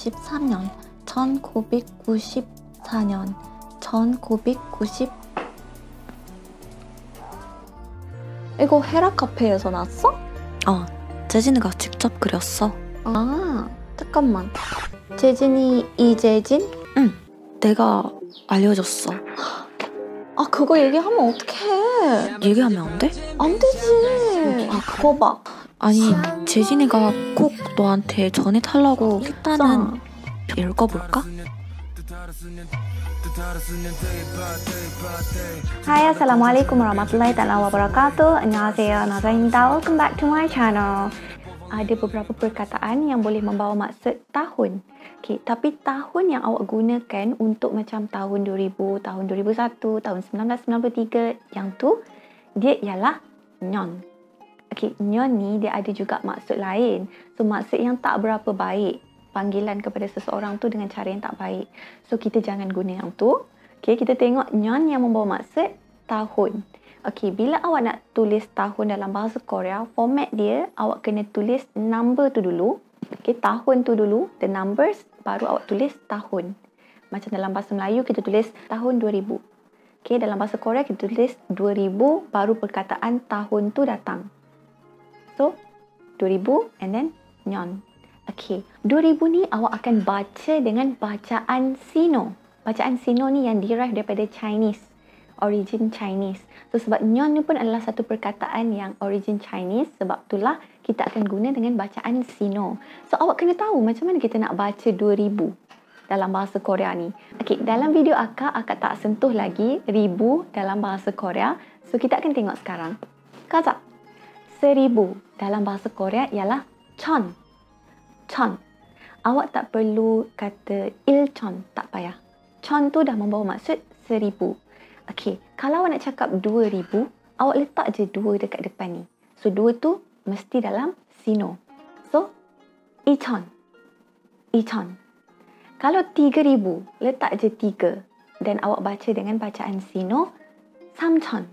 14년 1994년 1990 이거 헤라 카페에서 났어? 어, 재진이가 직접 그렸어. 아 잠깐만 재진이 이재진? 내가 알려줬어. 아 그거 얘기하면 어떡해 얘기하면 안 돼? 안 되지 아 그거 봐 아니, 재진이가 꼭 너한테 전해달라고 했다는 읽어볼까? Hai Assalamualaikum warahmatullahi taala wabarakatuh Annyeonghaseyo Nazaimida Welcome back to my channel Ada beberapa perkataan yang boleh membawa maksud tahun okay, Tapi tahun yang awak gunakan untuk macam tahun 2000, tahun 2001, tahun 1993 Yang tu dia ialah nyon okay, Nyon ni dia ada juga maksud lain So maksud yang tak berapa baik Panggilan kepada seseorang tu dengan cara yang tak baik So kita jangan guna yang tu Okay, kita tengok nyon yang membawa maksud tahun. Okay, bila awak nak tulis tahun dalam bahasa Korea, format dia awak kena tulis number tu dulu. Okay, tahun tu dulu, the numbers, baru awak tulis tahun. Macam dalam bahasa Melayu, kita tulis tahun 2000. Okay, dalam bahasa Korea, kita tulis 2000, baru perkataan tahun tu datang. So, 2000 and then nyon. Okay, 2000 ni awak akan baca dengan bacaan Sino. Bacaan Sino ni yang derive daripada Chinese. Origin Chinese. So sebab nyon ni pun adalah satu perkataan yang origin Chinese. Sebab itulah kita akan guna dengan bacaan Sino. So awak kena tahu macam mana kita nak baca 2000 dalam bahasa Korea ni. Okay, dalam video akak, akak tak sentuh lagi ribu dalam bahasa Korea. So kita akan tengok sekarang. Kaza. Seribu dalam bahasa Korea ialah chon. Chon. Awak tak perlu kata ilchon, tak payah. Chon tu dah membawa maksud seribu. Okey, kalau awak nak cakap dua ribu, awak letak je dua dekat depan ni. So, dua tu mesti dalam sino. So, ichon. Ichon. Kalau tiga ribu, letak je tiga. Dan awak baca dengan bacaan sino, samchon.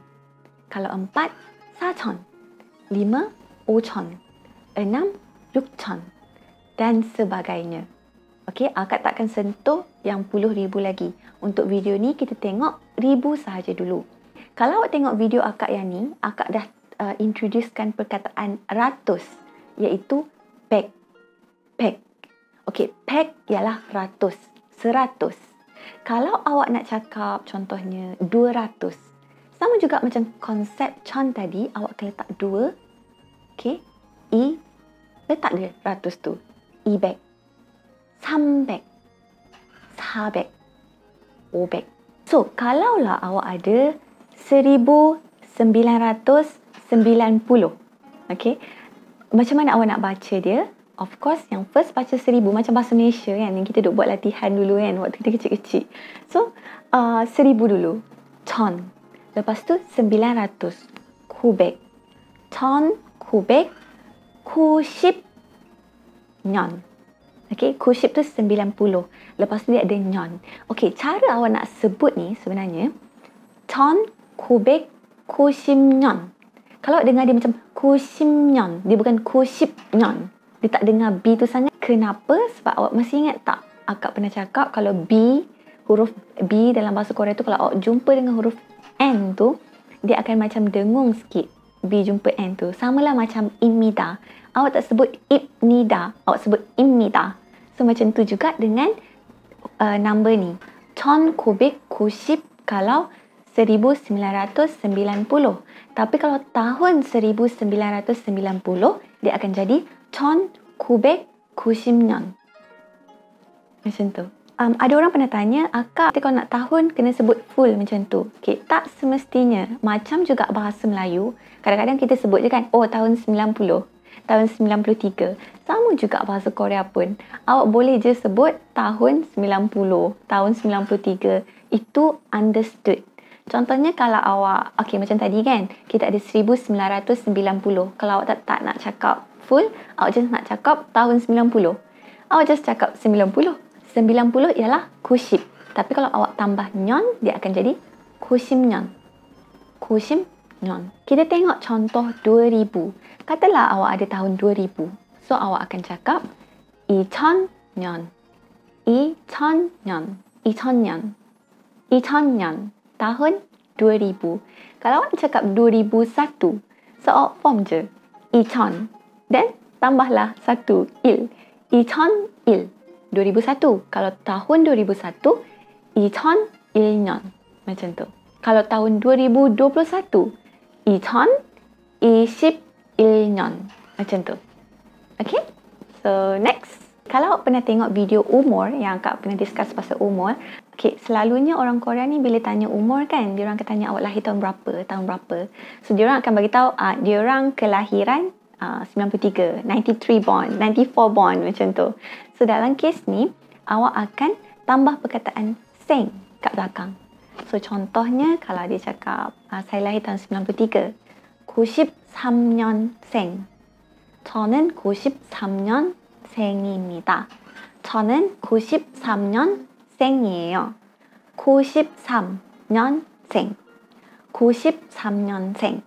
Kalau empat, sachon. Lima, ochon. Enam, yukchon. Dan sebagainya. Okey, akak takkan sentuh yang puluh ribu lagi. Untuk video ni kita tengok ribu sahaja dulu. Kalau awak tengok video akak yang ni, akak dah uh, introducekan perkataan ratus iaitu pek. Pek. Okey, pek ialah ratus. Seratus. Kalau awak nak cakap contohnya dua ratus. Sama juga macam konsep Chan tadi, awak akan letak dua. Okey, i letak dia ratus tu. i beg. 300, 400, 500. So, kalaulah awak ada 1990, okay? Macam mana awak nak baca dia? Of course, yang first baca 1000 macam bahasa Malaysia kan, yang kita duk buat latihan dulu kan, waktu kita kecil-kecil. So, uh, 1000 dulu. Ton. Lepas tu 900. Kubek. Ton, kubek, kuship, nyon. Okey, kuship tu 90. Lepas tu dia ada nyon. Okey, cara awak nak sebut ni sebenarnya ton kubek kushimnyon. Kalau dengar dia macam kushimnyon, dia bukan kuship nyon. Dia tak dengar B tu sangat. Kenapa? Sebab awak masih ingat tak? Akak pernah cakap kalau B, huruf B dalam bahasa Korea tu kalau awak jumpa dengan huruf N tu, dia akan macam dengung sikit. B jumpa N tu. Samalah macam imida awak tak sebut ibnida, awak sebut imnida. So macam tu juga dengan uh, number ni. Ton kubik kusip kalau 1990. Tapi kalau tahun 1990, dia akan jadi ton kubik kusimnyon. Macam tu. Um, ada orang pernah tanya, akak kalau nak tahun kena sebut full macam tu. Okay, tak semestinya. Macam juga bahasa Melayu, kadang-kadang kita sebut je kan, oh tahun 90 tahun 93. Sama juga bahasa Korea pun. Awak boleh je sebut tahun 90, tahun 93. Itu understood. Contohnya kalau awak, okay macam tadi kan, kita ada 1990. Kalau awak tak, tak nak cakap full, awak just nak cakap tahun 90. Awak just cakap 90. 90 ialah kushib. Tapi kalau awak tambah nyon, dia akan jadi kushim nyon. Kushim nyon. Kita tengok contoh 2000. Katalah awak ada tahun 2000. So, awak akan cakap 2000 nyon. 2000 nyon. 2000 nyon. 2000 nyon. Tahun 2000. Kalau awak cakap 2001, so awak form je. 2000. Then, tambahlah satu il. 2000 il. 2000 2001. Kalau tahun 2001, 2001년. Macam tu. Kalau tahun 2021, 2021년. Macam tu. Okay? So, next. Kalau awak pernah tengok video umur yang Kak pernah discuss pasal umur, okay, selalunya orang Korea ni bila tanya umur kan, dia orang akan tanya awak lahir tahun berapa, tahun berapa. So, dia orang akan bagi tahu uh, dia orang kelahiran uh, 93, 93 born, 94 born macam tu. So, dalam kes ni, awak akan tambah perkataan seng kat belakang. So, contohnya kalau dia cakap, uh, saya lahir tahun 93, 93년생. 저는 93년생입니다. 저는 93년생이에요. 93년생. 93년생.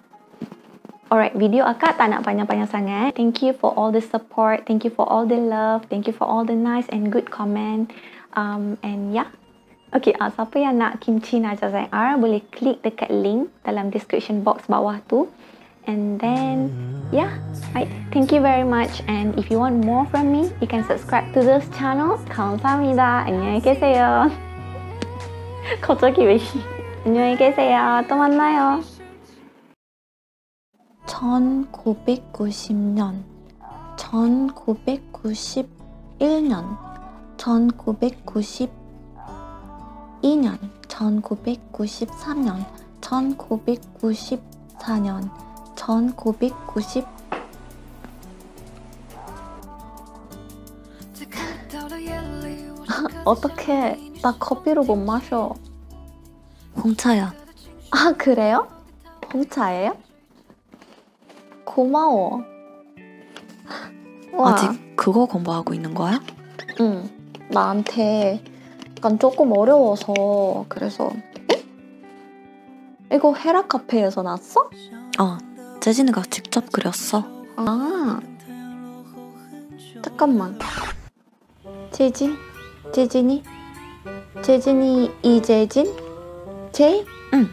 Alright, video akak tak nak panjang-panjang sangat. Thank you for all the support. Thank you for all the love. Thank you for all the nice and good comment. Um, and yeah. Okay, uh, siapa yang nak kimchi Najah Zain R boleh klik dekat link dalam description box bawah tu. And then, yeah, right. Thank you very much. And if you want more from me, you can subscribe to this channel. 감사합니다. 안녕히 계세요. 갑자기 왜 시? 안녕히 계세요. 또 만나요. 1990년, 1991년, 1992년, 1993년, 1994년, 1990 어떡해 나 커피로 못 마셔 홍차야. 아 그래요? 홍차예요? 고마워 와, 아직 그거 공부하고 있는 거야? 응 나한테 약간 조금 어려워서 그래서 이거 헤라 카페에서 났어? 어, 재진이가 직접 그렸어. 아 잠깐만 재진? 재진이? 재진이 이재진? 제이? 응.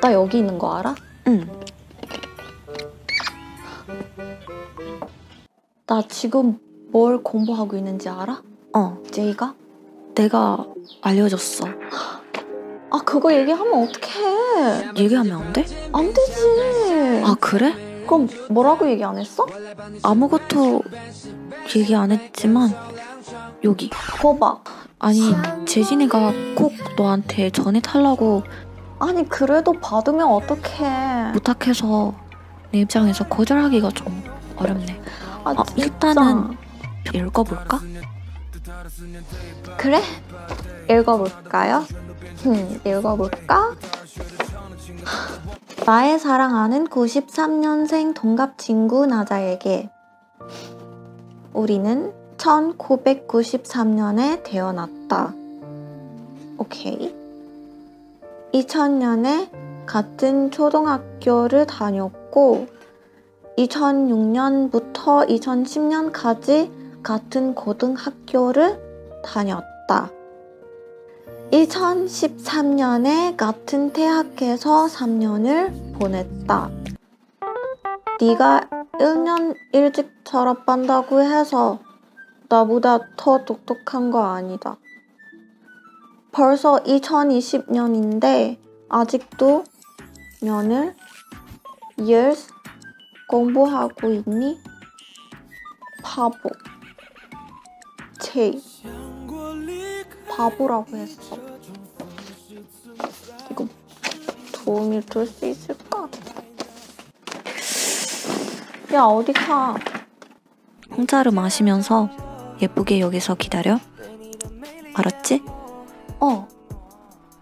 나 여기 있는 거 알아? 응. 나 지금 뭘 공부하고 있는지 알아? 어, 제이가? 내가 알려줬어. 아 그거 얘기하면 어떡해 얘기하면 안 돼? 안 되지 아, 그래? 그럼 뭐라고 얘기 안 했어? 아무것도 얘기 안 했지만 여기 거봐 아니 재진이가 꼭 너한테 전해달라고 아니 그래도 받으면 어떡해 부탁해서 내 입장에서 거절하기가 좀 어렵네. 아, 아, 진짜. 일단은 읽어볼까? 그래? 읽어볼까요? 음, 읽어볼까? 나의 사랑하는 93년생 동갑 친구 나자에게 우리는 1993년에 태어났다. 오케이. 2000년에 같은 초등학교를 다녔고 2006년부터 2010년까지 같은 고등학교를 다녔다. 2013년에 같은 대학에서 3년을 보냈다. 네가 1년 일찍 졸업한다고 해서 나보다 더 똑똑한 거 아니다. 벌써 2020년인데 아직도 년을 years 공부하고 있니? 바보. 제이. 바보라고 했어. 이거 도움이 될 수 있을까? 야, 어디 가? 홍차를 마시면서 예쁘게 여기서 기다려. 알았지? 어.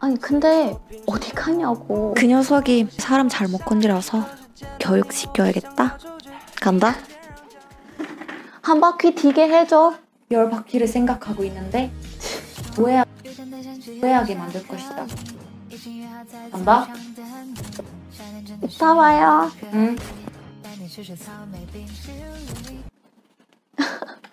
아니, 근데 어디 가냐고. 그 녀석이 사람 잘못 건드려서 교육시켜야겠다. 간다. 한 바퀴 뒤게 해줘. 열 바퀴를 생각하고 있는데 오해 오해하게 만들 것이다. 간다. 이따 봐요. 응.